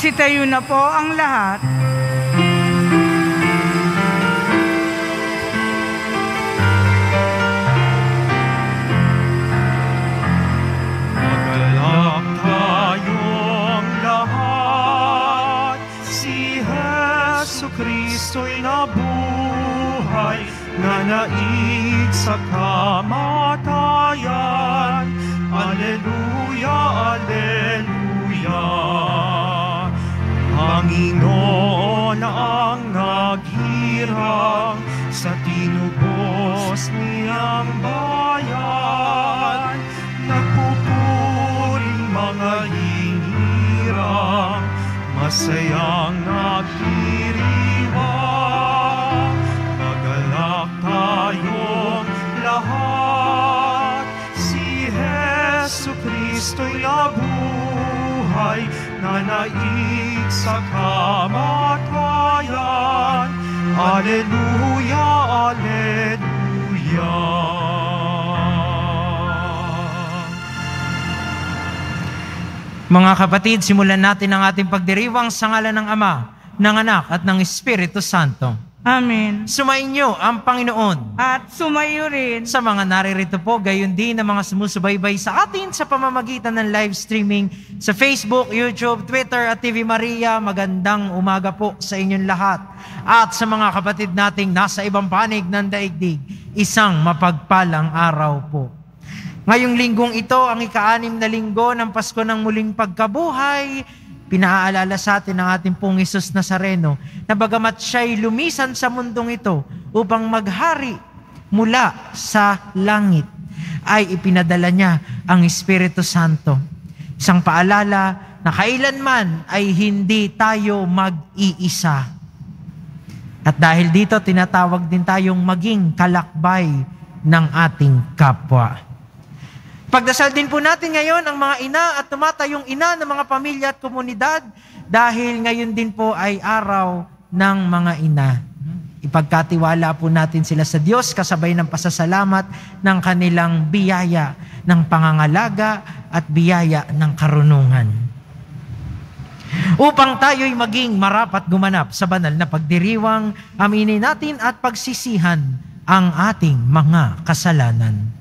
Sitayo na po ang lahat. Magalak tayong lahat, si Heso Kristo'y nabuhay, nanaig sa kamatayan. Aleluya, Aleluya. Panginoon ang naghirang sa tinubos niyang bayan. Nagpupuring mga hinirang, masayang nagdiriwang. Magalak tayong lahat, si Heso Kristo'y nabuhay, nanaig sa kamatayan. Aleluya, Aleluya. Mga kapatid, simulan natin ang ating pagdiriwang sa ngalan ng Ama, ng Anak at ng Espiritu Santo. Amen. Sumainyo ang Panginoon At sumayo rin sa mga naririto po, gayon din ang mga sumusubaybay sa atin sa pamamagitan ng live streaming sa Facebook, YouTube, Twitter at TV Maria. Magandang umaga po sa inyong lahat. At sa mga kapatid nating nasa ibang panig ng daigdig, isang mapagpalang araw po. Ngayong linggong ito, ang ika-anim na linggo ng Pasko ng muling pagkabuhay, pinaalala sa atin ng ating pong Isus Nazareno na bagamat siya'y lumisan sa mundong ito upang maghari mula sa langit, ay ipinadala niya ang Espiritu Santo. Isang paalala na kailanman ay hindi tayo mag-iisa. At dahil dito, tinatawag din tayong maging kalakbay ng ating kapwa. Pagdasal din po natin ngayon ang mga ina at tumatayong ina ng mga pamilya at komunidad dahil ngayon din po ay araw ng mga ina. Ipagkatiwala po natin sila sa Diyos kasabay ng pasasalamat ng kanilang biyaya ng pangangalaga at biyaya ng karunungan. Upang tayo'y maging marapat gumanap sa banal na pagdiriwang, aminin natin at pagsisihan ang ating mga kasalanan.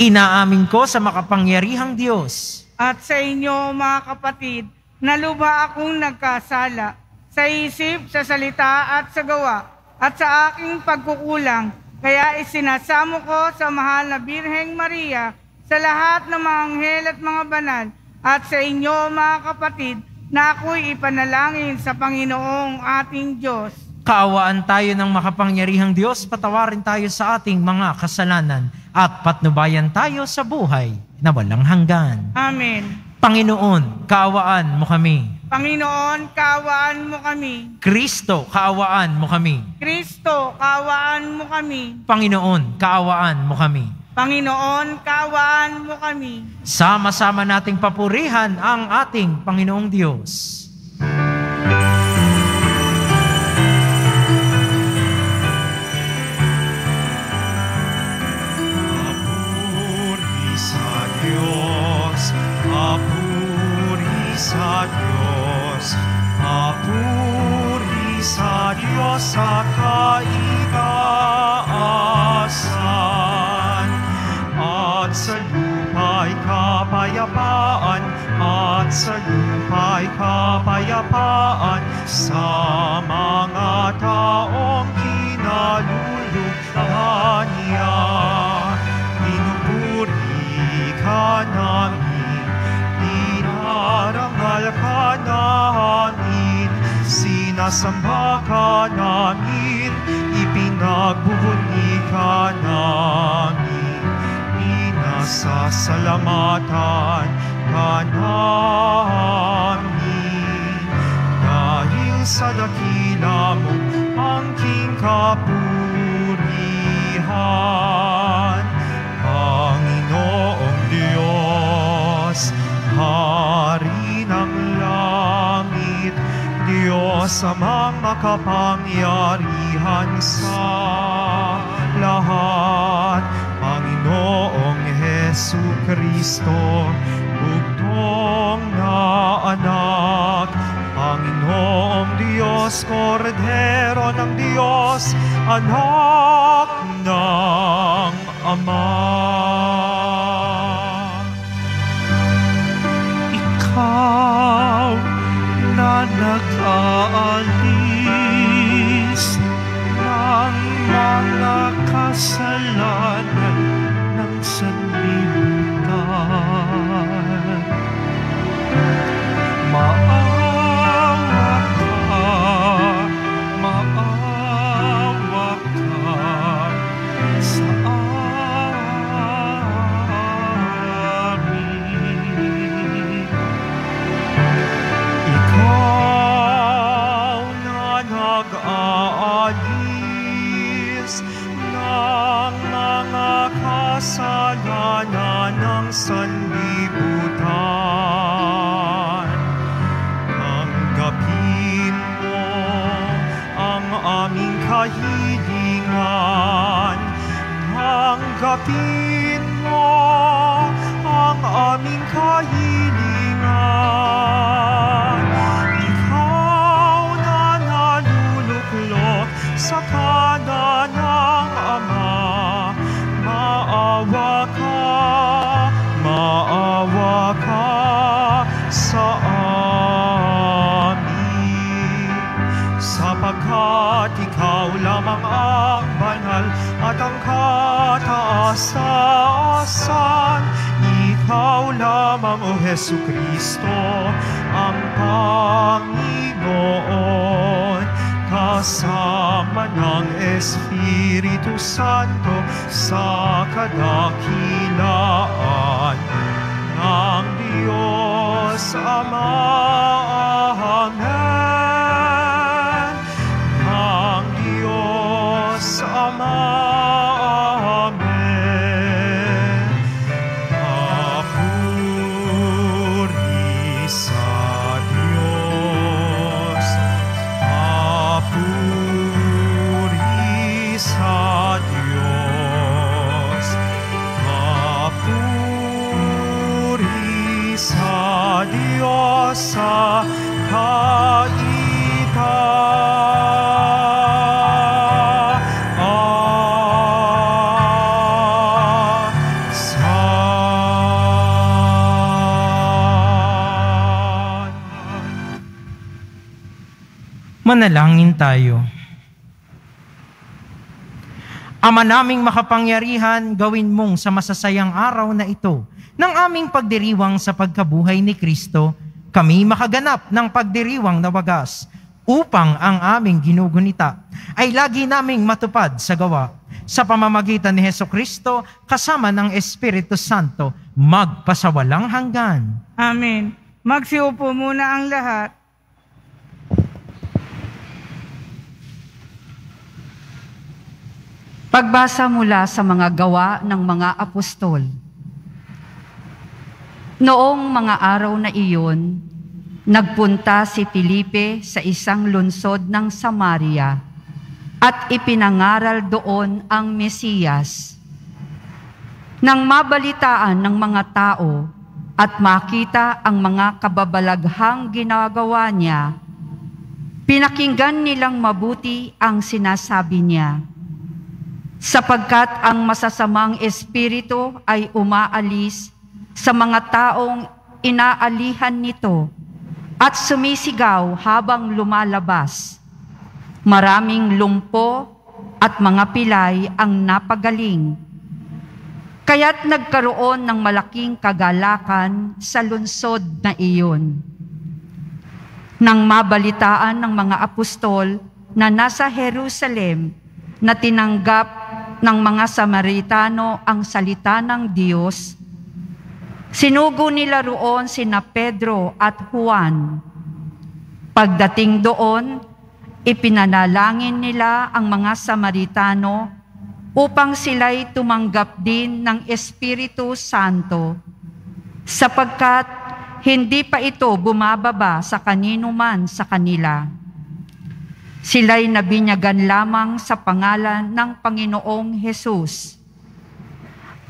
Inaamin ko sa makapangyarihang Diyos at sa inyo mga kapatid, na akong nagkasala sa isip, sa salita at sa gawa at sa aking pagkukulang. Kaya isinasamo ko sa mahal na Birheng Maria, sa lahat ng mga anghel at mga banal, at sa inyo mga kapatid, na ako'y ipanalangin sa Panginoong ating Diyos. Kaawaan tayo ng makapangyarihang Diyos, patawarin tayo sa ating mga kasalanan at patnubayan tayo sa buhay na walang hanggan. Amen. Panginoon, kaawaan mo kami. Panginoon, kaawaan mo kami. Kristo, kaawaan mo kami. Kristo, kaawaan mo kami. Panginoon, kaawaan mo kami. Panginoon, kaawaan mo kami. Sama-sama nating papurihan ang ating Panginoong Diyos. Diyos sa kaitaasan. At sa lupa'y kapayapaan, at sa lupa'y kapayapaan, sa sinasamba ka namin, ipinagbubuni ka namin, pinasasalamatan ka namin. Dahil sa dakila mo, angking kapurihan, Panginoong Diyos, Hari masamang makapangyarihan sa lahat. Panginoong Hesu Kristo, bugtong na anak, Panginoong Diyos, Kordero ng Diyos, anak ng Ama. Manalangin tayo. Ama naming makapangyarihan, gawin mong sa masasayang araw na ito ng aming pagdiriwang sa pagkabuhay ni Kristo, kami makaganap ng pagdiriwang na wagas upang ang aming ginugunita ay lagi naming matupad sa gawa sa pamamagitan ni Heso Kristo kasama ng Espiritu Santo magpasawalang hanggan. Amen. Magsiupo muna ang lahat. Pagbasa mula sa mga gawa ng mga apostol. Noong mga araw na iyon, nagpunta si Felipe sa isang lungsod ng Samaria at ipinangaral doon ang Mesiyas. Nang mabalitaan ng mga tao at makita ang mga kababalaghang ginagawa niya, pinakinggan nilang mabuti ang sinasabi niya sapagkat ang masasamang espiritu ay umaalis sa mga taong inaalihan nito at sumisigaw habang lumalabas. Maraming lumpo at mga pilay ang napagaling. Kaya't nagkaroon ng malaking kagalakan sa lunsod na iyon. Nang mabalitaan ng mga apostol na nasa Jerusalem na tinanggap ng mga Samaritano ang salita ng Diyos, sinugo nila roon sina Pedro at Juan. Pagdating doon, ipinanalangin nila ang mga Samaritano upang sila'y tumanggap din ng Espiritu Santo, sapagkat hindi pa ito bumababa sa kanino man sa kanila. Sila'y nabinyagan lamang sa pangalan ng Panginoong Hesus.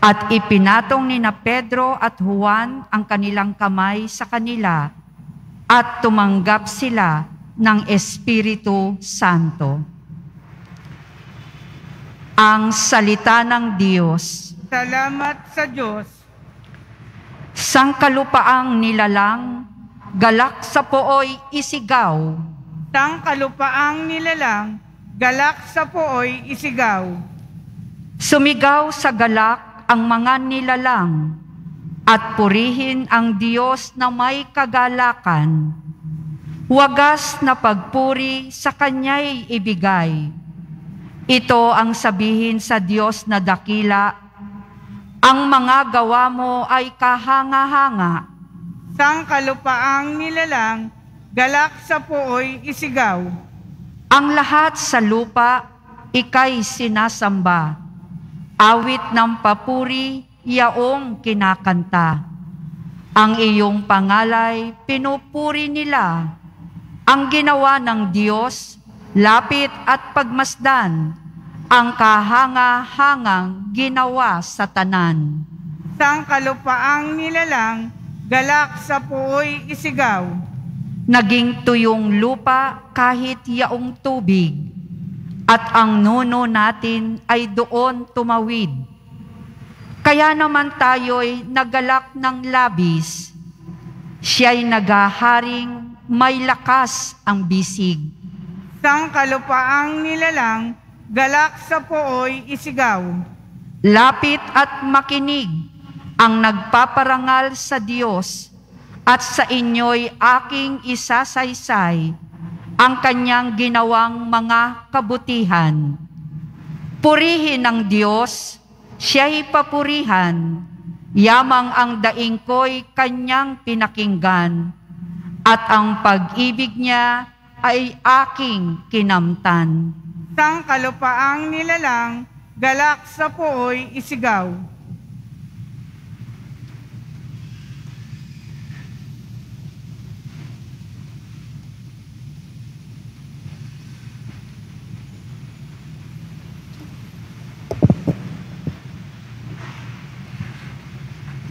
At ipinatong ni na Pedro at Juan ang kanilang kamay sa kanila at tumanggap sila ng Espiritu Santo. Ang salita ng Diyos. Salamat sa Diyos. Sangkalupaang nilalang, galak sa pooy isigaw. Tang kalupaang nilalang, galak sa pooy isigaw. Sumigaw sa galak ang mga nilalang at purihin ang Diyos na may kagalakan. Wagas na pagpuri sa Kanya'y ibigay. Ito ang sabihin sa Diyos na dakila, ang mga gawa mo ay kahanga-hanga. Sang kalupaang nilalang, galak sa pooy isigaw. Ang lahat sa lupa, ikay sinasamba. Awit ng papuri, yaong kinakanta. Ang iyong pangalay, pinupuri nila. Ang ginawa ng Diyos, lapit at pagmasdan. Ang kahanga-hangang ginawa sa tanan. Sang kalupaang nilalang, galak sa pooy isigaw. Naging tuyong lupa kahit yaong tubig. At ang nuno natin ay doon tumawid. Kaya naman tayo'y nagalak ng labis. Siya'y nagaharing may lakas ang bisig. Sang kalupaang nilalang, galak sa pooy isigaw. Lapit at makinig ang nagpaparangal sa Diyos at sa inyo'y aking isasaysay ang kanyang ginawang mga kabutihan. Purihin ang Diyos, siya'y papurihan, yamang ang daing ko'y kanyang pinakinggan, at ang pag-ibig niya ay aking kinamtan. Sang kalupaang nilalang, galak sa pooy isigaw.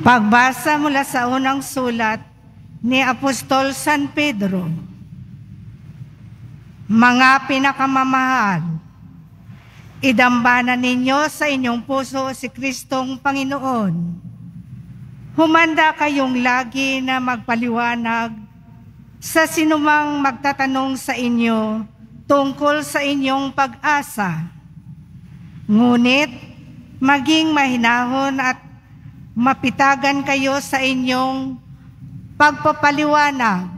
Pagbasa mula sa unang sulat ni Apostol San Pedro. Mga pinakamamahal, idambana ninyo sa inyong puso si Kristong Panginoon. Humanda kayong lagi na magpaliwanag sa sinumang magtatanong sa inyo tungkol sa inyong pag-asa. Ngunit, maging mahinahon at mapitagan kayo sa inyong pagpapaliwanag.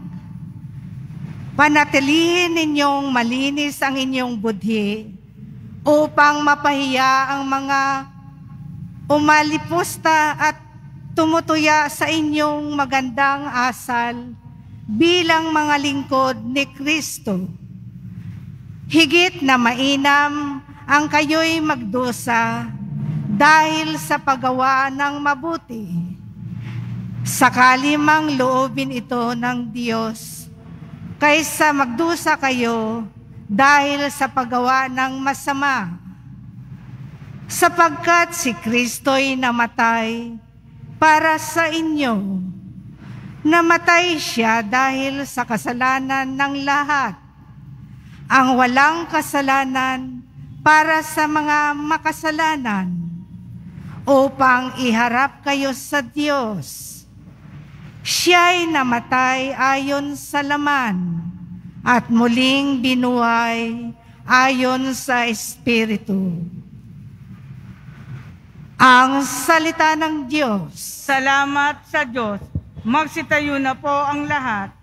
Panatilihin ninyong malinis ang inyong budhi upang mapahiya ang mga umalipusta at tumutuya sa inyong magandang asal bilang mga lingkod ni Kristo. Higit na mainam ang kayo'y magdusa dahil sa paggawa ng mabuti. Sakali mang loobin ito ng Diyos, kaysa magdusa kayo dahil sa paggawa ng masama. Sapagkat si Kristo'y namatay para sa inyo. Namatay siya dahil sa kasalanan ng lahat. Ang walang kasalanan para sa mga makasalanan upang iharap kayo sa Diyos Siya'y namatay ayon sa laman at muling binuhay ayon sa Espiritu. Ang salita ng Diyos. Salamat sa Diyos. Magsitayo na po ang lahat.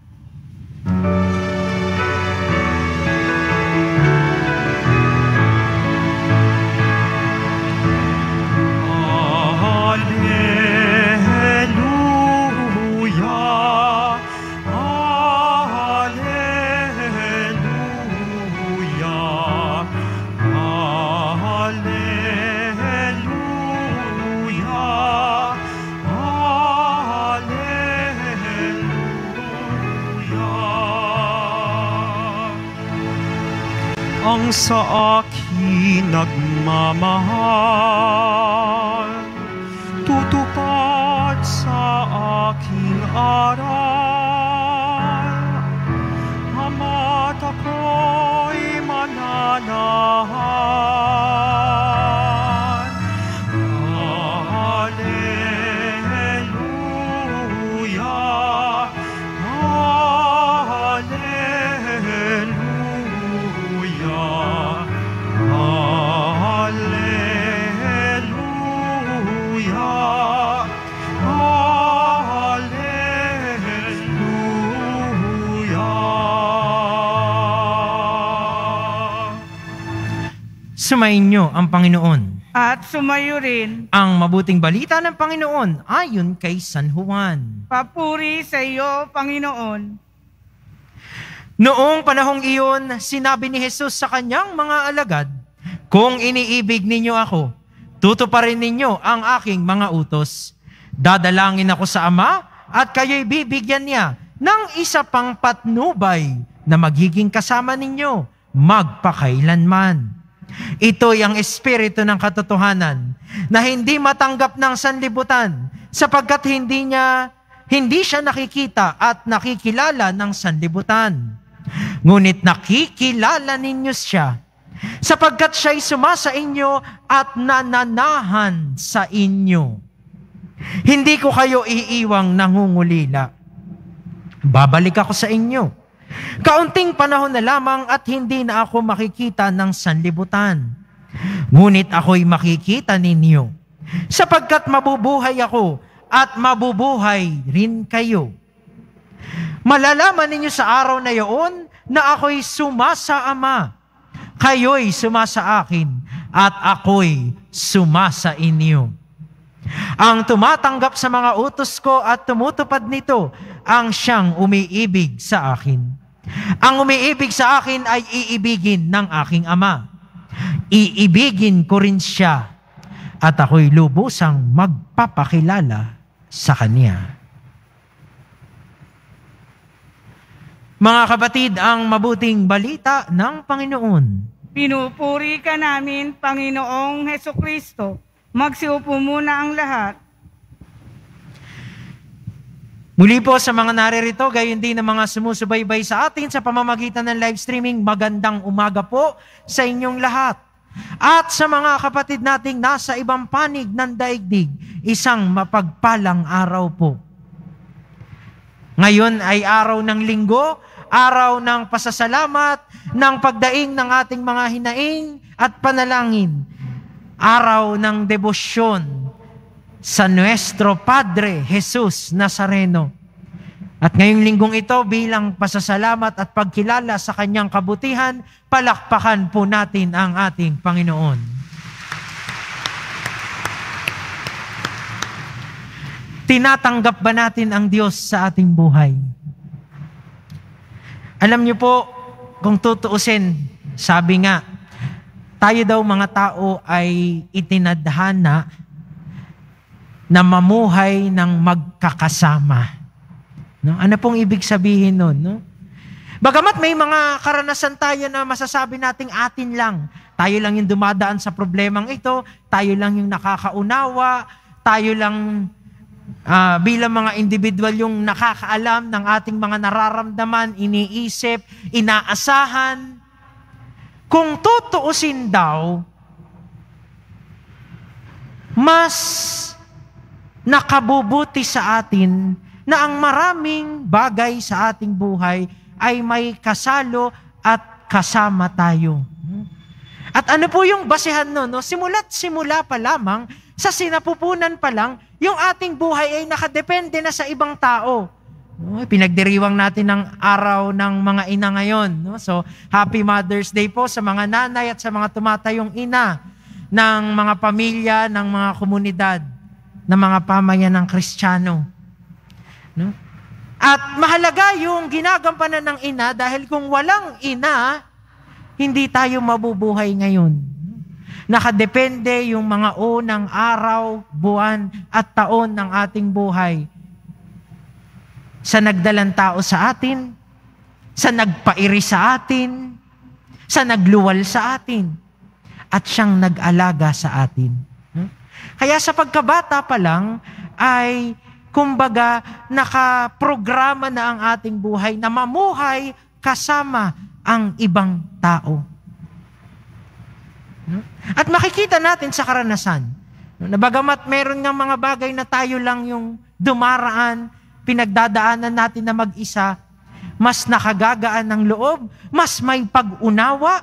sa akin nagmamahal. Tutupad sa aking aral. Ama't ako'y mananahal. Sumainyo ang Panginoon. At sumayo rin, Ang mabuting balita ng Panginoon ayon kay San Juan. papuri sa iyo, Panginoon. Noong panahong iyon, sinabi ni Jesus sa kanyang mga alagad, Kung iniibig ninyo ako, tutuparin ninyo ang aking mga utos. Dadalangin ako sa Ama at kayo'y bibigyan niya ng isa pang patnubay na magiging kasama ninyo magpakailanman. Ito'y ang espiritu ng katotohanan na hindi matanggap ng sanlibutan sapagkat hindi niya hindi siya nakikita at nakikilala ng sanlibutan. Ngunit nakikilala ninyo siya sapagkat siya'y sumasa inyo at nananahan sa inyo. Hindi ko kayo iiwang nangungulila. Babalik ako sa inyo. Kaunting panahon na lamang at hindi na ako makikita ng sanlibutan. Ngunit ako'y makikita ninyo, sapagkat mabubuhay ako at mabubuhay rin kayo. Malalaman ninyo sa araw na iyon na ako'y sumasa Ama. Kayo'y sumasa akin at ako'y sumasa inyo. Ang tumatanggap sa mga utos ko at tumutupad nito, ang siyang umiibig sa akin. Ang umiibig sa akin ay iibigin ng aking Ama. Iibigin ko rin siya at ako'y lubusang magpapakilala sa Kanya. Mga kapatid, ang mabuting balita ng Panginoon. Pinupuri ka namin, Panginoong Heso Kristo. Magsiupo muna ang lahat. Muli po sa mga naririto, gayon din ng mga sumusubaybay sa atin sa pamamagitan ng live streaming, magandang umaga po sa inyong lahat. At sa mga kapatid nating nasa ibang panig ng daigdig, isang mapagpalang araw po. Ngayon ay araw ng linggo, araw ng pasasalamat, ng pagdaing ng ating mga hinaing at panalangin, araw ng debosyon sa Nuestro Padre Jesus Nazareno. At ngayong linggong ito bilang pasasalamat at pagkilala sa kanyang kabutihan, palakpakan po natin ang ating Panginoon. Tinatanggap ba natin ang Diyos sa ating buhay? Alam niyo po, kung tutuusin, sabi nga, tayo daw mga tao ay itinadhana na mamuhay ng magkakasama. No? Ano pong ibig sabihin nun? No? Bagamat may mga karanasan tayo na masasabi nating atin lang, tayo lang yung dumadaan sa problemang ito, tayo lang yung nakakaunawa, tayo lang ah, bilang mga individual yung nakakaalam ng ating mga nararamdaman, iniisip, inaasahan. Kung tutuusin daw, mas nakabubuti sa atin na ang maraming bagay sa ating buhay ay may kasalo at kasama tayo. At ano po yung basehan nun? No? Simula't simula pa lamang, sa sinapupunan pa lang, yung ating buhay ay nakadepende na sa ibang tao. No, pinagdiriwang natin ng araw ng mga ina ngayon. No? So, Happy Mother's Day po sa mga nanay at sa mga tumatayong ina ng mga pamilya, ng mga komunidad, ng mga pamayan ng Kristiyano. No? At mahalaga yung ginagampanan ng ina dahil kung walang ina, hindi tayo mabubuhay ngayon. Nakadepende yung mga unang araw, buwan at taon ng ating buhay sa nagdalang tao sa atin, sa nagpairi sa atin, sa nagluwal sa atin, at siyang nag-alaga sa atin. Kaya sa pagkabata pa lang ay kumbaga nakaprograma na ang ating buhay na mamuhay kasama ang ibang tao. At makikita natin sa karanasan, na bagamat meron ng mga bagay na tayo lang yung dumaraan, pinagdadaanan natin na mag-isa, mas nakagagaan ng loob, mas may pag-unawa,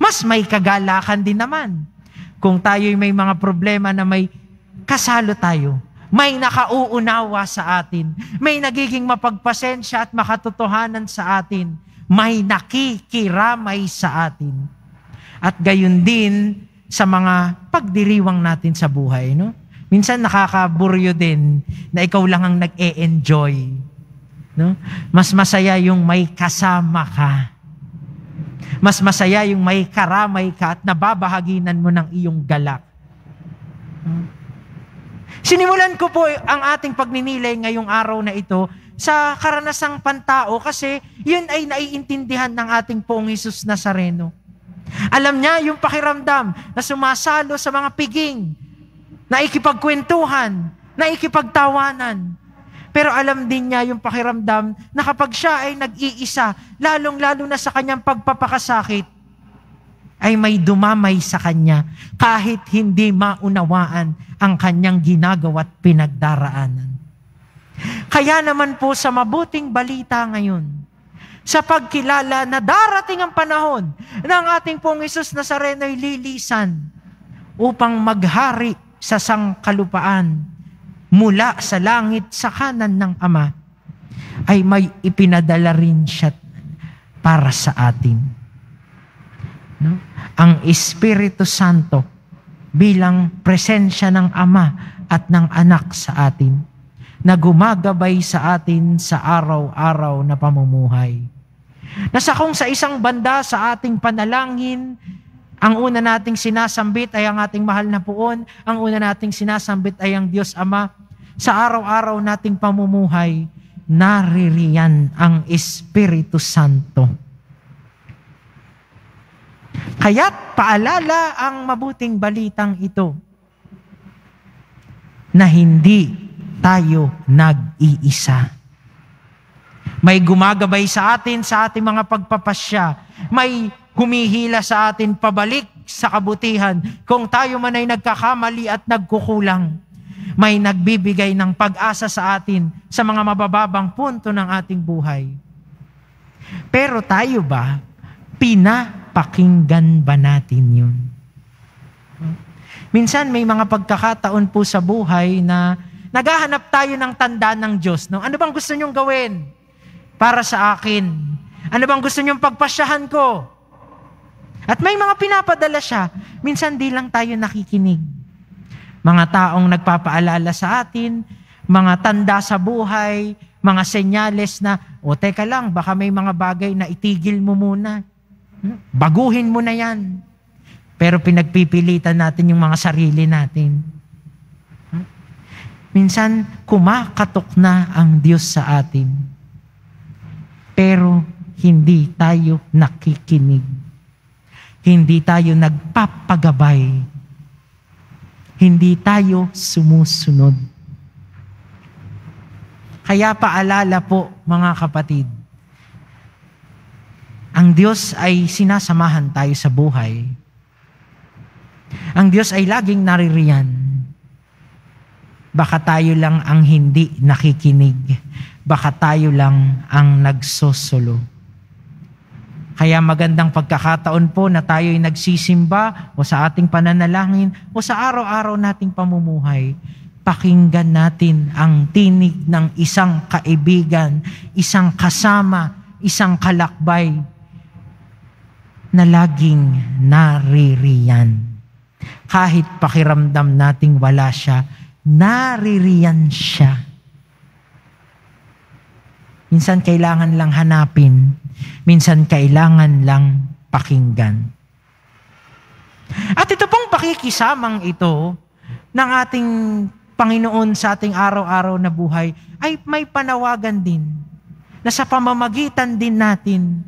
mas may kagalakan din naman. Kung tayo'y may mga problema na may kasalo tayo, may nakauunawa sa atin, may nagiging mapagpasensya at makatotohanan sa atin, may nakikiramay sa atin. At gayon din sa mga pagdiriwang natin sa buhay. No? Minsan nakakaburyo din na ikaw lang ang nag-e-enjoy. No? Mas masaya yung may kasama ka. Mas masaya yung may karamay ka at nababahaginan mo ng iyong galak. Sinimulan ko po ang ating pagninilay ngayong araw na ito sa karanasang pantao kasi yun ay naiintindihan ng ating poong Jesus Nazareno. Alam niya yung pakiramdam na sumasalo sa mga piging, na ikipagkwentuhan, na ikipagtawanan. Pero alam din niya yung pakiramdam na kapag siya ay nag-iisa, lalong-lalo na sa kanyang pagpapakasakit, ay may dumamay sa kanya kahit hindi maunawaan ang kanyang ginagawa at pinagdaraanan. Kaya naman po sa mabuting balita ngayon, sa pagkilala na darating ang panahon ng ating pong Isus Nazareno ay lilisan upang maghari sa sangkalupaan mula sa langit sa kanan ng Ama, ay may ipinadala rin siya para sa atin. No? Ang Espiritu Santo bilang presensya ng Ama at ng Anak sa atin na gumagabay sa atin sa araw-araw na pamumuhay. Nasa kung sa isang banda sa ating panalangin, ang una nating sinasambit ay ang ating mahal na puon, ang una nating sinasambit ay ang Diyos Ama. Sa araw-araw nating pamumuhay, naririyan ang Espiritu Santo. Kaya't paalala ang mabuting balitang ito na hindi tayo nag-iisa. May gumagabay sa atin sa ating mga pagpapasya. May humihila sa atin pabalik sa kabutihan. Kung tayo man ay nagkakamali at nagkukulang, may nagbibigay ng pag-asa sa atin sa mga mabababang punto ng ating buhay. Pero tayo ba, pinapakinggan ba natin yun? Minsan may mga pagkakataon po sa buhay na naghahanap tayo ng tanda ng Diyos. No? Ano bang gusto nyong gawin para sa akin? Ano bang gusto nyong pagpasyahan ko? At may mga pinapadala siya. Minsan di lang tayo nakikinig. Mga taong nagpapaalala sa atin, mga tanda sa buhay, mga senyales na, o teka lang, baka may mga bagay na itigil mo muna. Baguhin mo na yan. Pero pinagpipilitan natin yung mga sarili natin. Minsan, kumakatok na ang Diyos sa atin. Pero hindi tayo nakikinig. Hindi tayo nagpapagabay. Hindi tayo sumusunod. Kaya paalala po, mga kapatid, ang Diyos ay sinasamahan tayo sa buhay. Ang Diyos ay laging naririyan. Baka tayo lang ang hindi nakikinig. Baka tayo lang ang nagsosolo. Kaya magandang pagkakataon po na tayo ay nagsisimba o sa ating pananalangin o sa araw-araw nating pamumuhay, pakinggan natin ang tinig ng isang kaibigan, isang kasama, isang kalakbay na laging naririyan. Kahit pakiramdam nating wala siya, naririyan siya. Minsan kailangan lang hanapin, minsan kailangan lang pakinggan. At ito pong pakikisamang ito ng ating Panginoon sa ating araw-araw na buhay ay may panawagan din na sa pamamagitan din natin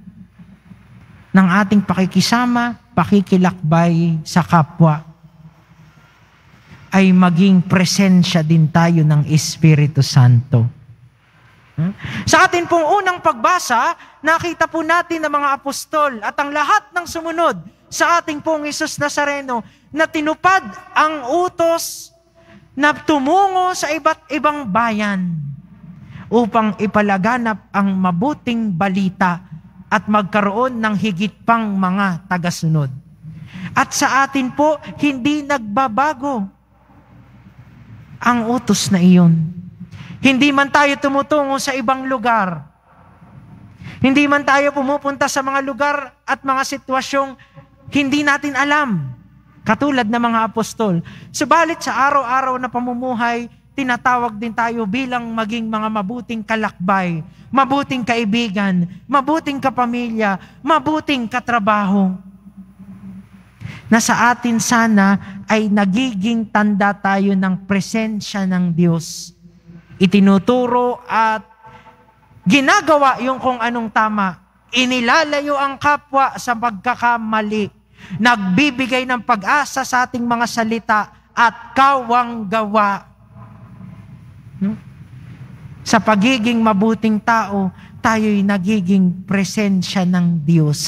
ng ating pakikisama, pakikilakbay sa kapwa, ay maging presensya din tayo ng Espiritu Santo. Sa atin pong unang pagbasa, nakita po natin ng mga apostol at ang lahat ng sumunod sa ating pong Isus Nazareno na tinupad ang utos na tumungo sa iba't ibang bayan upang ipalaganap ang mabuting balita at magkaroon ng higit pang mga tagasunod. At sa atin po, hindi nagbabago ang utos na iyon. Hindi man tayo tumutungo sa ibang lugar. Hindi man tayo pumupunta sa mga lugar at mga sitwasyong hindi natin alam. Katulad ng mga apostol. Subalit sa araw-araw na pamumuhay, tinatawag din tayo bilang maging mga mabuting kalakbay, mabuting kaibigan, mabuting kapamilya, mabuting katrabaho. Na sa atin sana ay nagiging tanda tayo ng presensya ng Diyos. Itinuturo at ginagawa yung kung anong tama. Inilalayo ang kapwa sa pagkakamali nagbibigay ng pag-asa sa ating mga salita at kawang gawa. No? Sa pagiging mabuting tao, tayo'y nagiging presensya ng Diyos.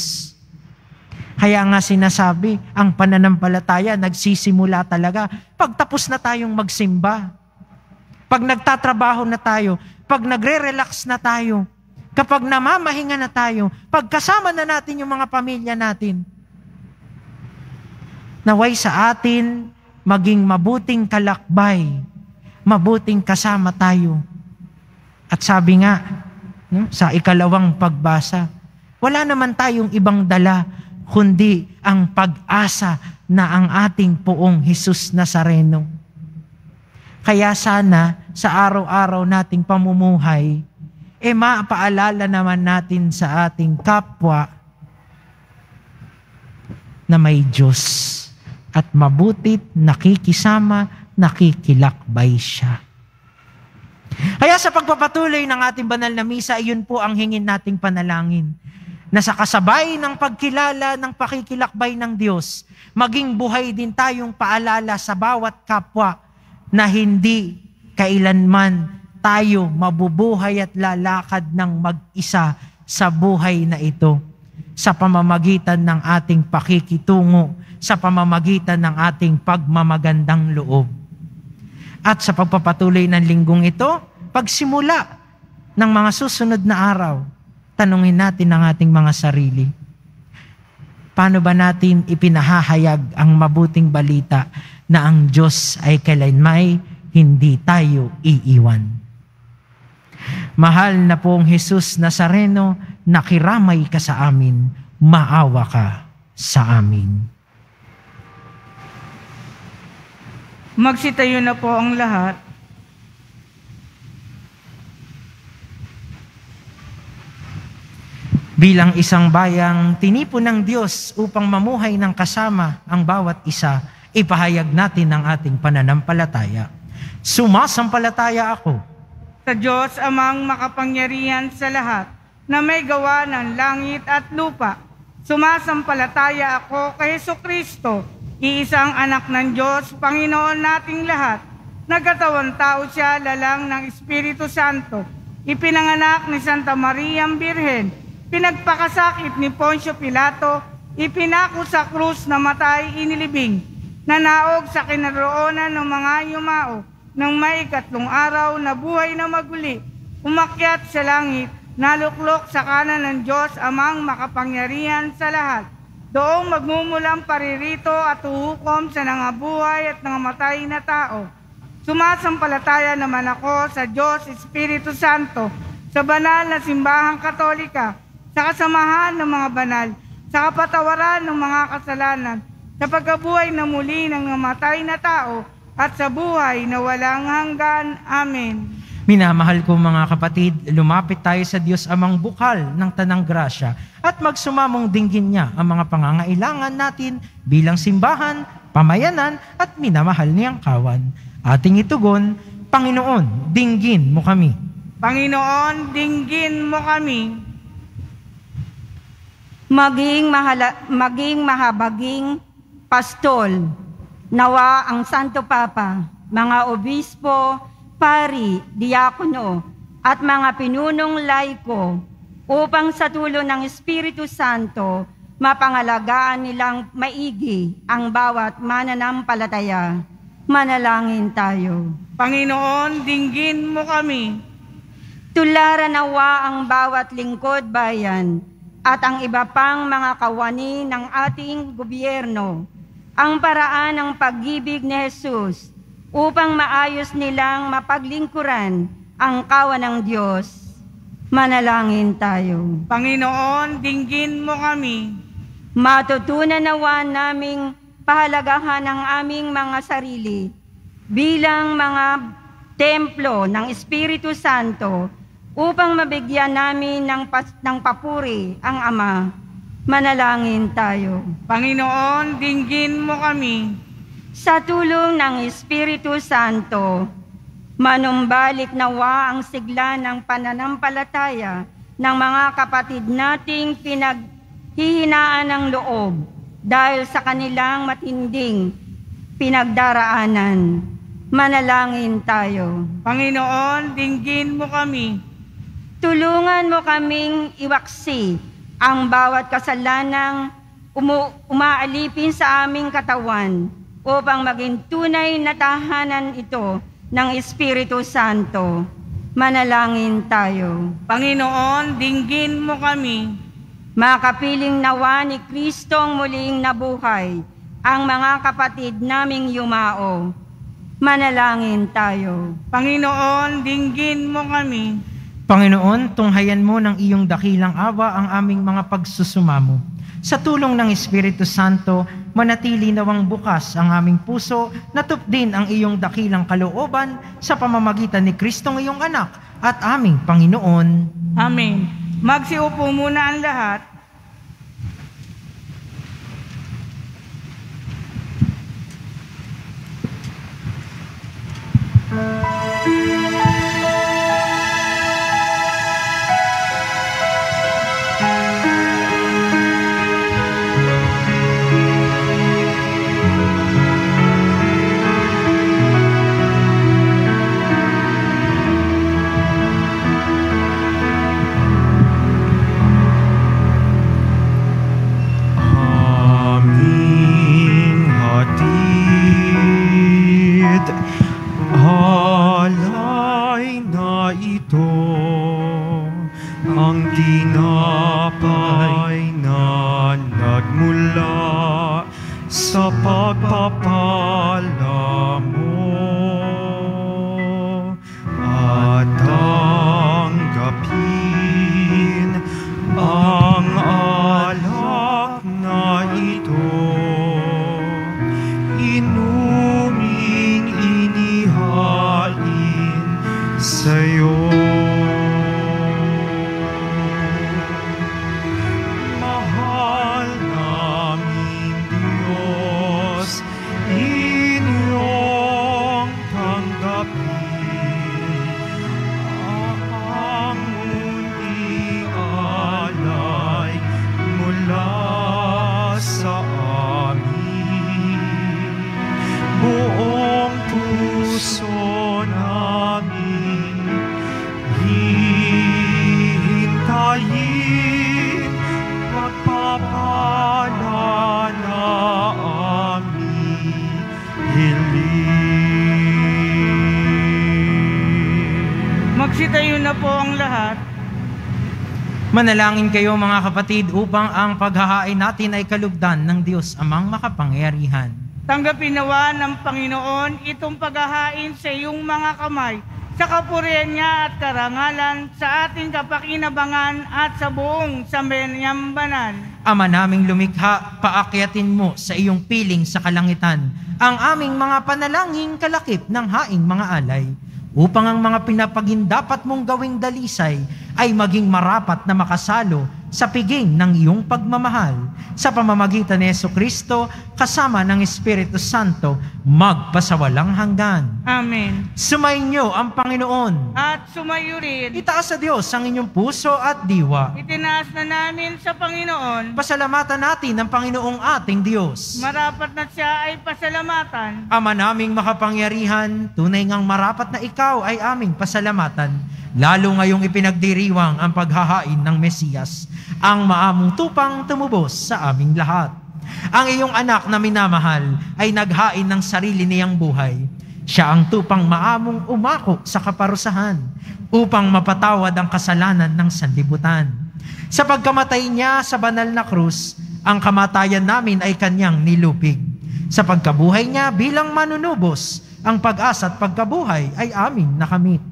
Kaya nga sinasabi, ang pananampalataya nagsisimula talaga pagtapos na tayong magsimba. Pag nagtatrabaho na tayo, pag nagre-relax na tayo, kapag namamahinga na tayo, pagkasama na natin yung mga pamilya natin, naway sa atin maging mabuting kalakbay, mabuting kasama tayo. At sabi nga, sa ikalawang pagbasa, wala naman tayong ibang dala, kundi ang pag-asa na ang ating poong Jesus Nazareno. Kaya sana sa araw-araw nating pamumuhay, eh mapaalala naman natin sa ating kapwa na may Diyos at mabutit nakikisama, nakikilakbay siya. Kaya sa pagpapatuloy ng ating banal na misa, iyon po ang hingin nating panalangin. Na sa kasabay ng pagkilala ng pakikilakbay ng Diyos, maging buhay din tayong paalala sa bawat kapwa na hindi kailanman tayo mabubuhay at lalakad ng mag-isa sa buhay na ito sa pamamagitan ng ating pakikitungo sa pamamagitan ng ating pagmamagandang loob. At sa pagpapatuloy ng linggong ito, pagsimula ng mga susunod na araw, tanungin natin ang ating mga sarili. Paano ba natin ipinahahayag ang mabuting balita na ang Diyos ay kailanmay hindi tayo iiwan? Mahal na pong Jesus Nazareno, nakiramay ka sa amin, maawa ka sa amin. Magsitayo na po ang lahat. Bilang isang bayang tinipon ng Diyos upang mamuhay ng kasama ang bawat isa, ipahayag natin ang ating pananampalataya. Sumasampalataya ako Sa Diyos amang makapangyarihan sa lahat, na may gawa ng langit at lupa. Sumasampalataya ako kay Heso Kristo, Iisang anak ng Diyos, Panginoon nating lahat, nagkatawan tao siya lalang ng Espiritu Santo, ipinanganak ni Santa Maria Birhen, pinagpakasakit ni Poncio Pilato, ipinako sa krus na matay inilibing, nanaog sa kinaroonan ng mga yumao, ng may ikatlong araw na buhay na maguli, umakyat sa langit, naluklok sa kanan ng Diyos amang makapangyarihan sa lahat, Doong magmumulang paririto at uhukom sa nangabuhay at nangamatay na tao. Sumasampalataya naman ako sa Diyos Espiritu Santo, sa banal na simbahang katolika, sa kasamahan ng mga banal, sa kapatawaran ng mga kasalanan, sa pagkabuhay na muli ng namatay na tao, at sa buhay na walang hanggan. Amen. Minamahal ko mga kapatid, lumapit tayo sa Diyos amang bukal ng tanang grasya at magsumamong dinggin niya ang mga pangangailangan natin bilang simbahan, pamayanan at minamahal niyang kawan. Ating itugon, Panginoon, dinggin mo kami. Panginoon, dinggin mo kami. Maging, mahala, maging mahabaging pastol, nawa ang Santo Papa, mga obispo, pari, diakono, at mga pinunong laiko upang sa tulong ng Espiritu Santo mapangalagaan nilang maigi ang bawat mananampalataya. Manalangin tayo. Panginoon, dinggin mo kami. Tularan nawa ang bawat lingkod bayan at ang iba pang mga kawani ng ating gobyerno ang paraan ng pag-ibig ni Jesus upang maayos nilang mapaglingkuran ang kawan ng Diyos. Manalangin tayo. Panginoon, dinggin mo kami. Matutunan nawa naming pahalagahan ang aming mga sarili bilang mga templo ng Espiritu Santo upang mabigyan namin ng, pas- ng papuri ang Ama. Manalangin tayo. Panginoon, dinggin mo kami. Sa tulong ng Espiritu Santo, manumbalik nawa ang sigla ng pananampalataya ng mga kapatid nating pinaghihinaan ng loob dahil sa kanilang matinding pinagdaraanan. Manalangin tayo. Panginoon, dinggin mo kami. Tulungan mo kaming iwaksi ang bawat kasalanang umu- umaalipin sa aming katawan upang maging tunay na tahanan ito ng Espiritu Santo. Manalangin tayo. Panginoon, dinggin mo kami. Makapiling nawa ni Kristong muling nabuhay ang mga kapatid naming yumao. Manalangin tayo. Panginoon, dinggin mo kami. Panginoon, tunghayan mo ng iyong dakilang awa ang aming mga pagsusumamo. Sa tulong ng Espiritu Santo, manatili nawang bukas ang aming puso, natup din ang iyong dakilang kalooban sa pamamagitan ni Kristong iyong anak at aming Panginoon. Amen. Magsiupo muna ang lahat. Manalangin kayo mga kapatid upang ang paghahain natin ay kalugdan ng Diyos amang makapangyarihan. Tanggapin nawa ng Panginoon itong paghahain sa iyong mga kamay sa kapurihan niya at karangalan sa ating kapakinabangan at sa buong sambayambanan. Ama naming lumikha, paakyatin mo sa iyong piling sa kalangitan ang aming mga panalangin kalakip ng haing mga alay upang ang mga pinapagindapat mong gawing dalisay ay maging marapat na makasalo sa piging ng iyong pagmamahal sa pamamagitan ni Yeso Kristo kasama ng Espiritu Santo magpasawalang hanggan. Amen. Sumainyo ang Panginoon. At sumayo rin, Itaas sa Diyos ang inyong puso at diwa. itinaas na namin sa Panginoon, Pasalamatan natin ang Panginoong ating Diyos. marapat na siya ay pasalamatan. Ama naming makapangyarihan, tunay ngang marapat na ikaw ay aming pasalamatan. lalo ngayong ipinagdiriwang ang paghahain ng Mesiyas, ang maamong tupang tumubos sa aming lahat. Ang iyong anak na minamahal ay naghain ng sarili niyang buhay. Siya ang tupang maamong umako sa kaparusahan upang mapatawad ang kasalanan ng sanlibutan. Sa pagkamatay niya sa banal na krus, ang kamatayan namin ay kanyang nilupig. Sa pagkabuhay niya bilang manunubos, ang pag-asa at pagkabuhay ay amin nakamit.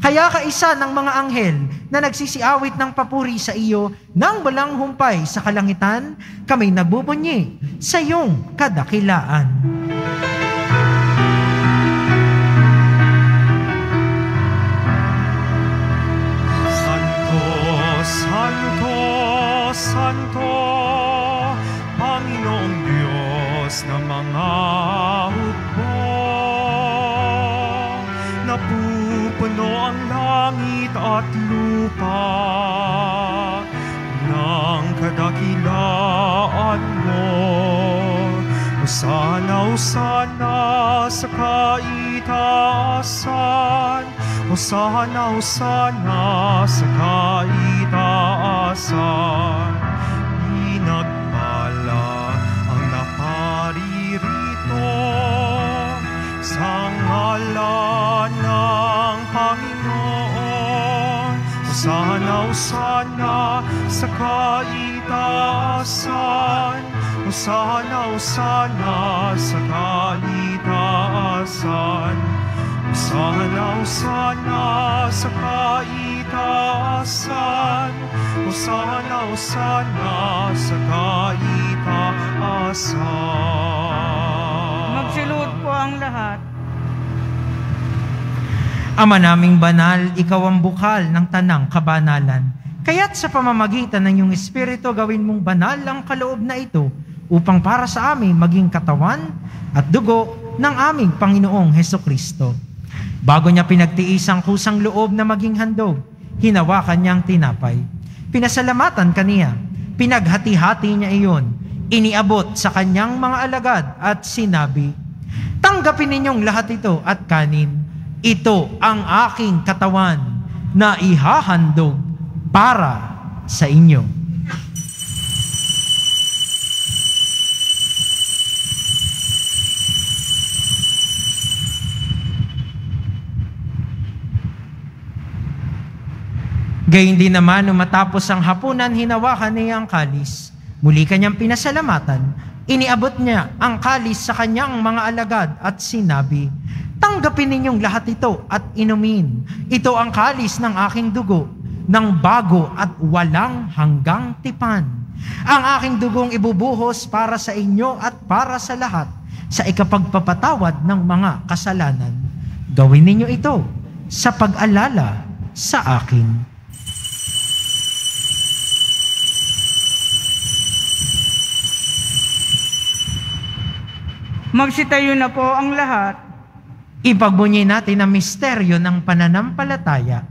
Kaya kaisa ng mga anghel na nagsisiawit ng papuri sa iyo nang walang humpay sa kalangitan, kami nagbubunyi sa iyong kadakilaan. Santo, Santo, Santo, Panginoong Diyos ng mga Napupuno ang langit at lupa ng kadakilaan mo. Usana, usana sa kaitaasan. Usana, usana sa kaitaasan. Pinagpala ang naparirito sa ngalan ng Panginoon. Usana, usana sa kaitaasan. Usana, usana sa kaitaasan. Usana, usana sa kaitaasan. Usana, usana sa kaitaasan. Magsilud po ang lahat. Ama naming banal, ikaw ang bukal ng tanang kabanalan. Kaya't sa pamamagitan ng iyong Espiritu, gawin mong banal ang kaloob na ito upang para sa amin maging katawan at dugo ng aming Panginoong Heso Kristo. Bago niya pinagtiis ang kusang loob na maging handog, hinawakan niyang tinapay. Pinasalamatan kaniya, pinaghati-hati niya iyon, iniabot sa kanyang mga alagad at sinabi, Tanggapin ninyong lahat ito at kanin. Ito ang aking katawan na ihahandog para sa inyo. Gayun din naman, nung matapos ang hapunan, hinawakan niya ang kalis. Muli kanyang pinasalamatan. Iniabot niya ang kalis sa kanyang mga alagad at sinabi, Tanggapin ninyong lahat ito at inumin. Ito ang kalis ng aking dugo, ng bago at walang hanggang tipan. Ang aking dugong ibubuhos para sa inyo at para sa lahat sa ikapagpapatawad ng mga kasalanan. Gawin ninyo ito sa pag-alala sa akin. Magsitayo na po ang lahat. Ipagbunyi natin ang misteryo ng pananampalataya.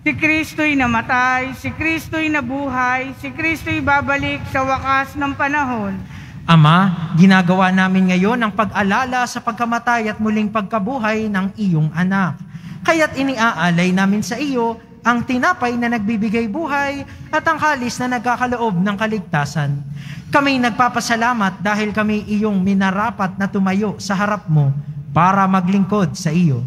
Si Kristo'y namatay, si Kristo'y nabuhay, si Kristo'y babalik sa wakas ng panahon. Ama, ginagawa namin ngayon ang pag-alala sa pagkamatay at muling pagkabuhay ng iyong anak. Kaya't iniaalay namin sa iyo ang tinapay na nagbibigay buhay at ang kalis na nagkakaloob ng kaligtasan. Kami nagpapasalamat dahil kami iyong minarapat na tumayo sa harap mo para maglingkod sa iyo.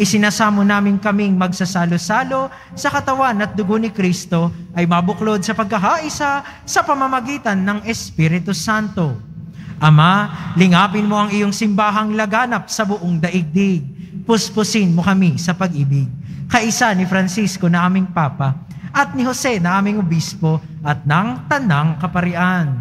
Isinasamo namin kaming magsasalo-salo sa katawan at dugo ni Kristo ay mabuklod sa pagkakaisa sa pamamagitan ng Espiritu Santo. Ama, lingapin mo ang iyong simbahang laganap sa buong daigdig. Puspusin mo kami sa pag-ibig. Kaisa ni Francisco na aming Papa at ni Jose na aming Obispo at ng Tanang Kaparian.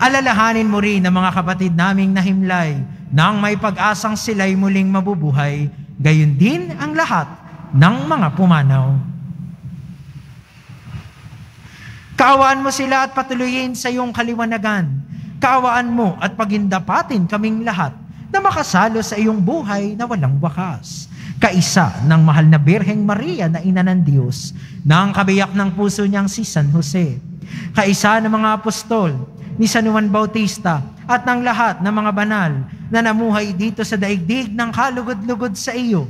Alalahanin mo rin ang mga kapatid naming nahimlay nang may pag-asang sila'y muling mabubuhay, gayon din ang lahat ng mga pumanaw. Kaawaan mo sila at patuloyin sa iyong kaliwanagan. Kaawaan mo at pagindapatin kaming lahat na makasalo sa iyong buhay na walang wakas. Kaisa ng mahal na Birheng Maria na ina ng Diyos, na ang kabiyak ng puso niyang si San Jose. Kaisa ng mga apostol, ni San Juan Bautista, at ng lahat ng mga banal na namuhay dito sa daigdig ng kalugod-lugod sa iyo.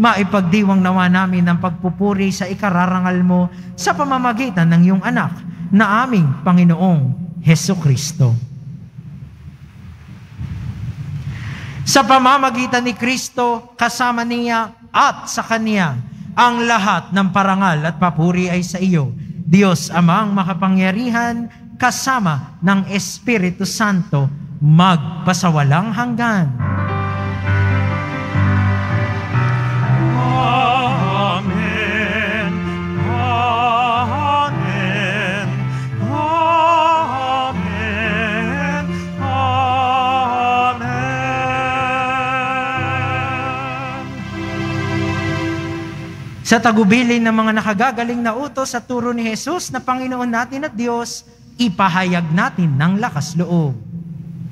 Maipagdiwang nawa namin ang pagpupuri sa ikararangal mo sa pamamagitan ng iyong anak na aming Panginoong Heso Kristo. Sa pamamagitan ni Kristo, kasama niya at sa Kanya, ang lahat ng parangal at papuri ay sa iyo, Diyos amang makapangyarihan, kasama ng Espiritu Santo, magpasawalang hanggan. Amen. Amen. Amen. Amen. Sa tagubilin ng mga nakagagaling na utos sa turo ni Jesus na Panginoon natin at Diyos, ipahayag natin ng lakas loob.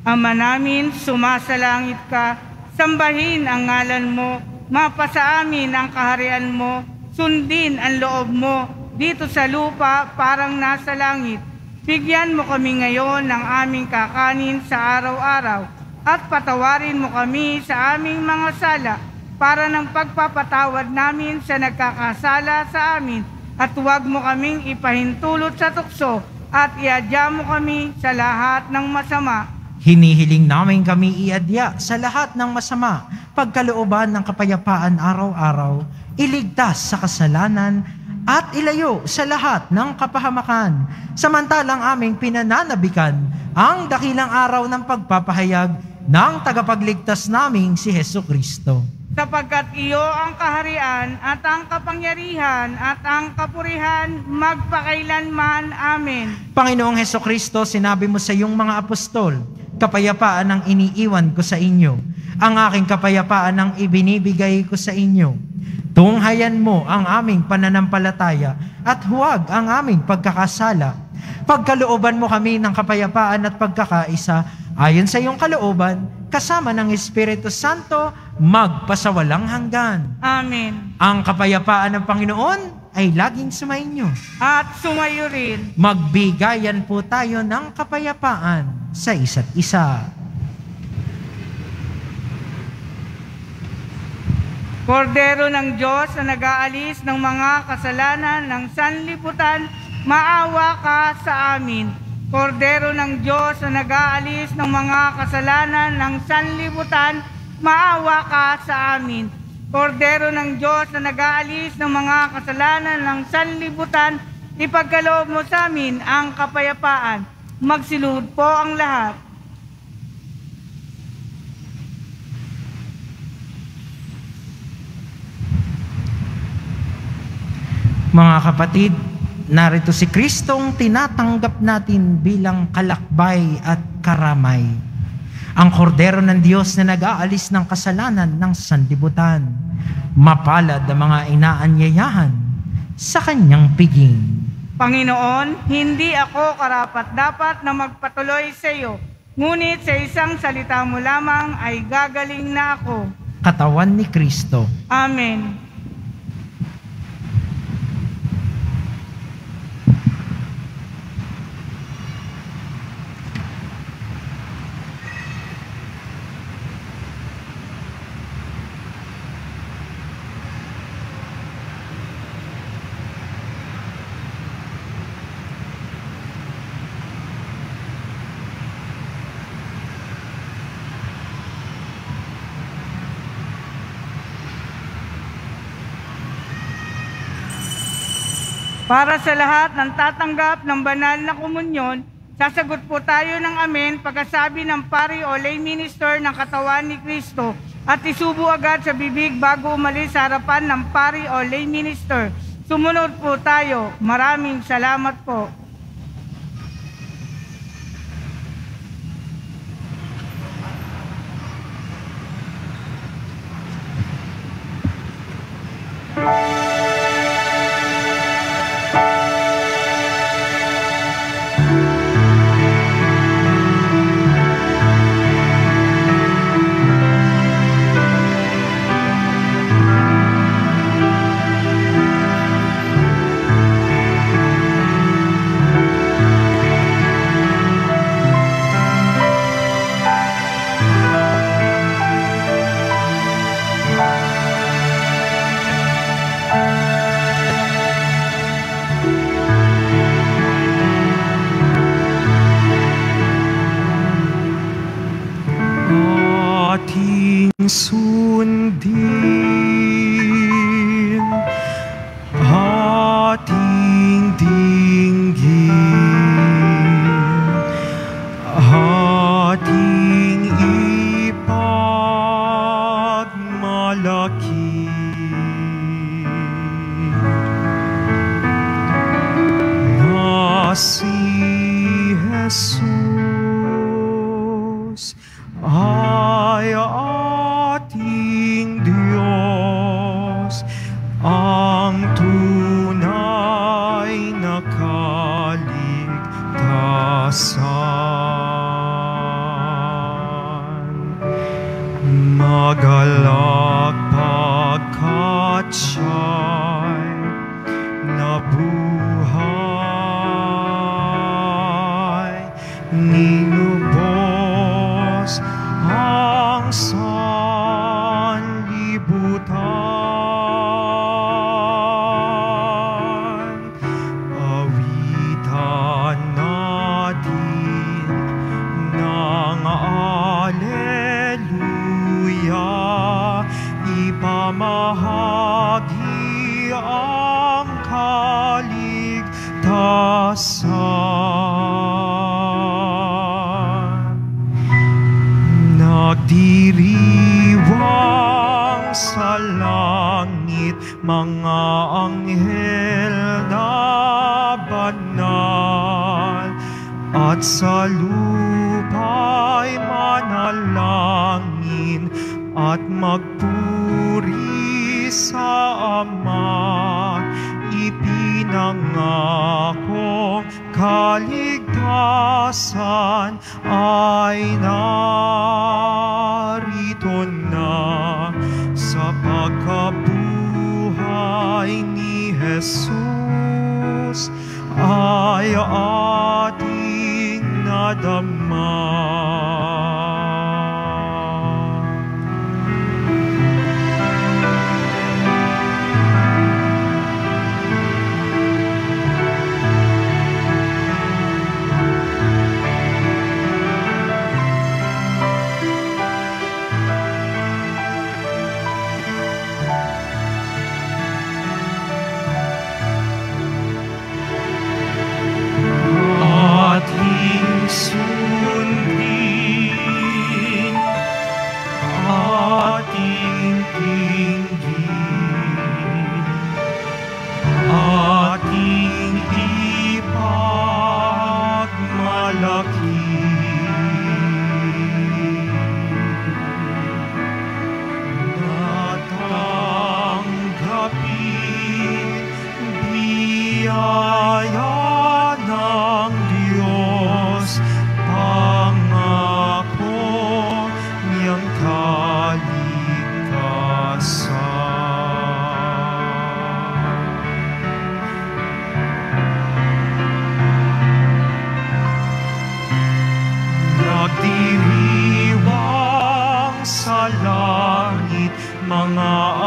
Ama namin, sumasalangit ka, sambahin ang ngalan mo, mapasa amin ang kaharian mo, sundin ang loob mo, dito sa lupa parang nasa langit. Bigyan mo kami ngayon ng aming kakanin sa araw-araw, at patawarin mo kami sa aming mga sala, para ng pagpapatawad namin sa nagkakasala sa amin, at huwag mo kaming ipahintulot sa tukso, at iadya mo kami sa lahat ng masama Hinihiling namin kami iadya sa lahat ng masama, pagkalooban ng kapayapaan araw-araw, iligtas sa kasalanan, at ilayo sa lahat ng kapahamakan. Samantalang aming pinananabikan ang dakilang araw ng pagpapahayag ng tagapagligtas naming si Heso Kristo. Sapagkat iyo ang kaharian at ang kapangyarihan at ang kapurihan magpakailanman. Amen. Panginoong Heso Kristo, sinabi mo sa iyong mga apostol, kapayapaan ang iniiwan ko sa inyo. Ang aking kapayapaan ang ibinibigay ko sa inyo. Tunghayan mo ang aming pananampalataya at huwag ang aming pagkakasala. Pagkalooban mo kami ng kapayapaan at pagkakaisa ayon sa iyong kalooban, kasama ng Espiritu Santo, magpasawalang hanggan. Amen. Ang kapayapaan ng Panginoon ay laging sumainyo. At sumayo rin. Magbigayan po tayo ng kapayapaan sa isa't isa. Kordero ng Diyos na nag-aalis ng mga kasalanan ng sanlibutan, maawa ka sa amin. Kordero ng Diyos na nag-aalis ng mga kasalanan ng sanlibutan, maawa ka sa amin. Kordero ng Diyos na nag-aalis ng mga kasalanan ng sanlibutan, ipagkaloob mo sa amin ang kapayapaan. Magsilud po ang lahat. Mga kapatid, narito si Kristong tinatanggap natin bilang kalakbay at karamay. Ang kordero ng Diyos na nag-aalis ng kasalanan ng sandibutan. Mapalad ang mga inaanyayahan sa kanyang piging. Panginoon, hindi ako karapat-dapat na magpatuloy sa iyo, ngunit sa isang salita mo lamang ay gagaling na ako. Katawan ni Kristo. Amen. Para sa lahat ng tatanggap ng banal na komunyon, sasagot po tayo ng amen pagkasabi ng pari o lay minister ng katawan ni Kristo at isubo agad sa bibig bago umalis sa harapan ng pari o lay minister. Sumunod po tayo. Maraming salamat po. Sa Ama ipinangakong kaligtasan ay narito na sa pagkabuhay ni Jesus ay ating nadama.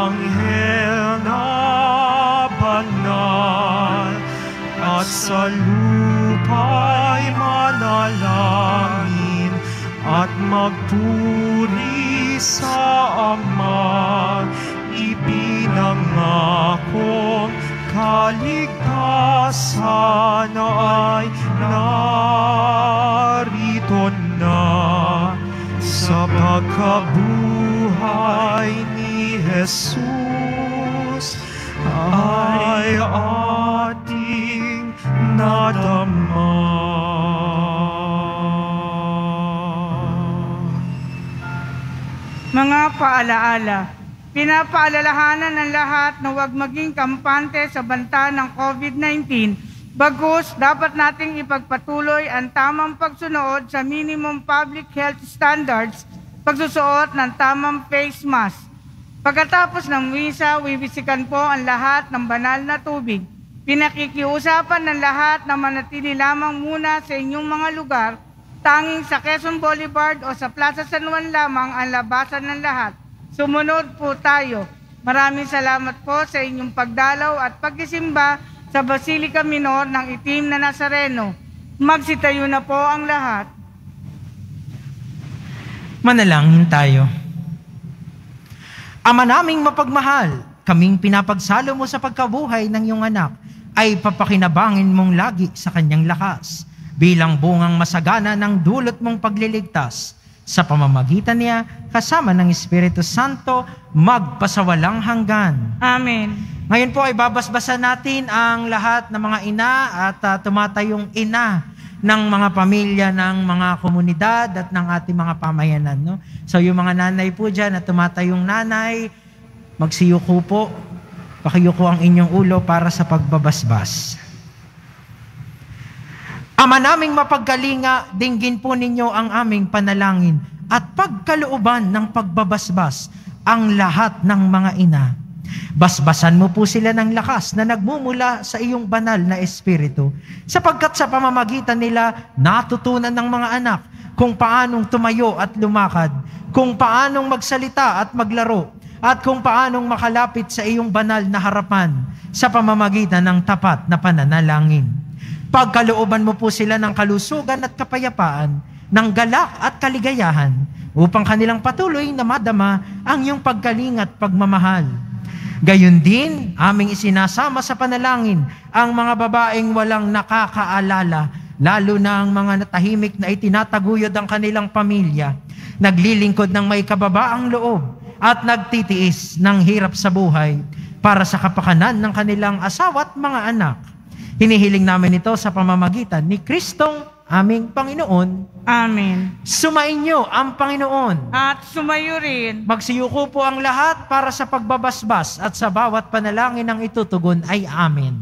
Anghel na banal at sa lupa'y manalangin at magpuri sa Ama ipinangakong kaligtasan ay narito na sa pagkabuhay Jesus ay ating nadama. Mga paalaala, pinapaalalahanan ng lahat na huwag maging kampante sa banta ng COVID-19, bagkus dapat nating ipagpatuloy ang tamang pagsunod sa minimum public health standards, pagsusuot ng tamang face mask. Pagkatapos ng misa, wiwisikan po ang lahat ng banal na tubig. Pinakikiusapan ng lahat na manatili lamang muna sa inyong mga lugar Tanging sa Quezon Boulevard o sa Plaza San Juan lamang ang labasan ng lahat. Sumunod po tayo. Maraming salamat po sa inyong pagdalaw at pagkisimba sa Basilica Minor ng Itim na Nazareno. Magsitayo na po ang lahat. Manalangin tayo. Ama naming mapagmahal, kaming pinapagsalo mo sa pagkabuhay ng iyong anak, ay papakinabangin mong lagi sa kanyang lakas, bilang bungang masagana ng dulot mong pagliligtas, sa pamamagitan niya, kasama ng Espiritu Santo, magpasawalang hanggan. Amen. Ngayon po ay babasbasan natin ang lahat ng mga ina at ah, tumatayong ina ng mga pamilya ng mga komunidad at ng ating mga pamayanan. No? So yung mga nanay po dyan at tumatayong nanay, magsiyuko po, pakiyuko ang inyong ulo para sa pagbabasbas. Ama naming mapagkalinga, dinggin po ninyo ang aming panalangin at pagkalooban ng pagbabasbas ang lahat ng mga ina. Basbasan mo po sila ng lakas na nagmumula sa iyong banal na espiritu, sapagkat sa pamamagitan nila natutunan ng mga anak kung paanong tumayo at lumakad, kung paanong magsalita at maglaro, at kung paanong makalapit sa iyong banal na harapan sa pamamagitan ng tapat na pananalangin. Pagkalooban mo po sila ng kalusugan at kapayapaan, ng galak at kaligayahan, upang kanilang patuloy na madama ang iyong pagkaling at pagmamahal. Gayon din, aming isinasama sa panalangin ang mga babaeng walang nakakaalala, lalo na ang mga natahimik na itinataguyod ang kanilang pamilya, naglilingkod ng may kababaang loob at nagtitiis ng hirap sa buhay para sa kapakanan ng kanilang asawa at mga anak. Hinihiling namin ito sa pamamagitan ni Kristong aming Panginoon. Amen. Sumainyo ang Panginoon. At sumayo rin Magsiyuko po ang lahat para sa pagbabasbas at sa bawat panalangin ng itutugon ay amin.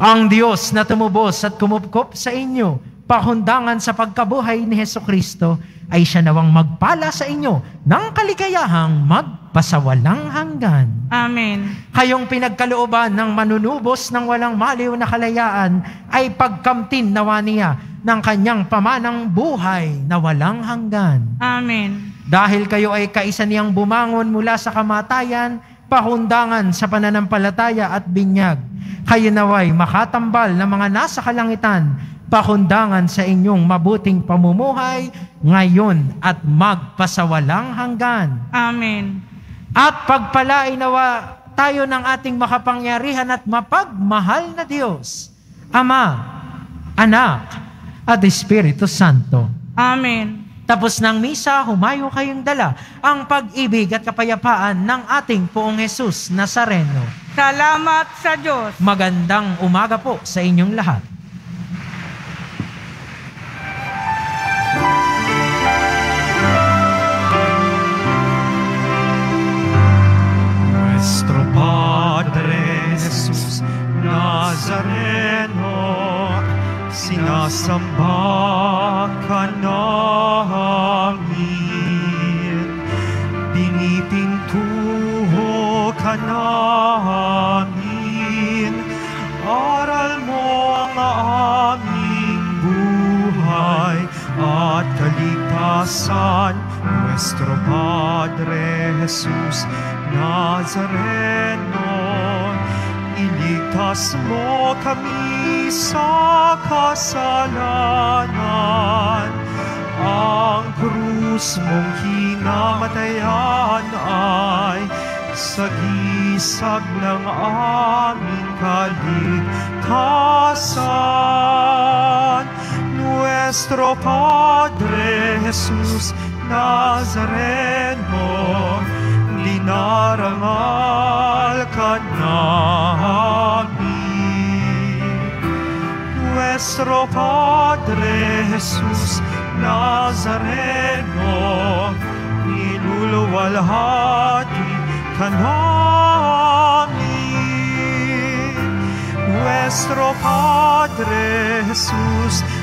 Ang Diyos na tumubos at kumupkop sa inyo, pahundangan sa pagkabuhay ni Heso Kristo, ay siya nawang magpala sa inyo ng kaligayahang magpasawalang hanggan. Amen. Kayong pinagkalooban ng manunubos ng walang maliw na kalayaan ay pagkamtin nawa niya ng kanyang pamanang buhay na walang hanggan. Amen. Dahil kayo ay kaisa niyang bumangon mula sa kamatayan, pahundangan sa pananampalataya at binyag. Kayo naway makatambal ng mga nasa kalangitan, pahundangan sa inyong mabuting pamumuhay ngayon at magpasawalang hanggan. Amen. At pagpalain nawa tayo ng ating makapangyarihan at mapagmahal na Diyos, Ama, Anak, at Espiritu Santo. Amen. Tapos ng misa, humayo kayong dala ang pag-ibig at kapayapaan ng ating poong Jesus Nazareno. Salamat sa Diyos. Magandang umaga po sa inyong lahat. Nuestro Padre Jesús Nazareno, sinasamba ka namin. Pinipintuho ka namin. Aral mo ang buhay at kaligtasan. Nuestro Padre Jesus Nazareno, iligtas mo kami sa kasalanan. Ang krus mong hinamatayan ay sagisag ng aming kaligtasan. Nuestro Padre Jesus Nazareno, linarangal ka namin. Nuestro Padre Jesus Nazareno, niluluwalhati ka namin. Nuestro Padre Jesus Nazareno,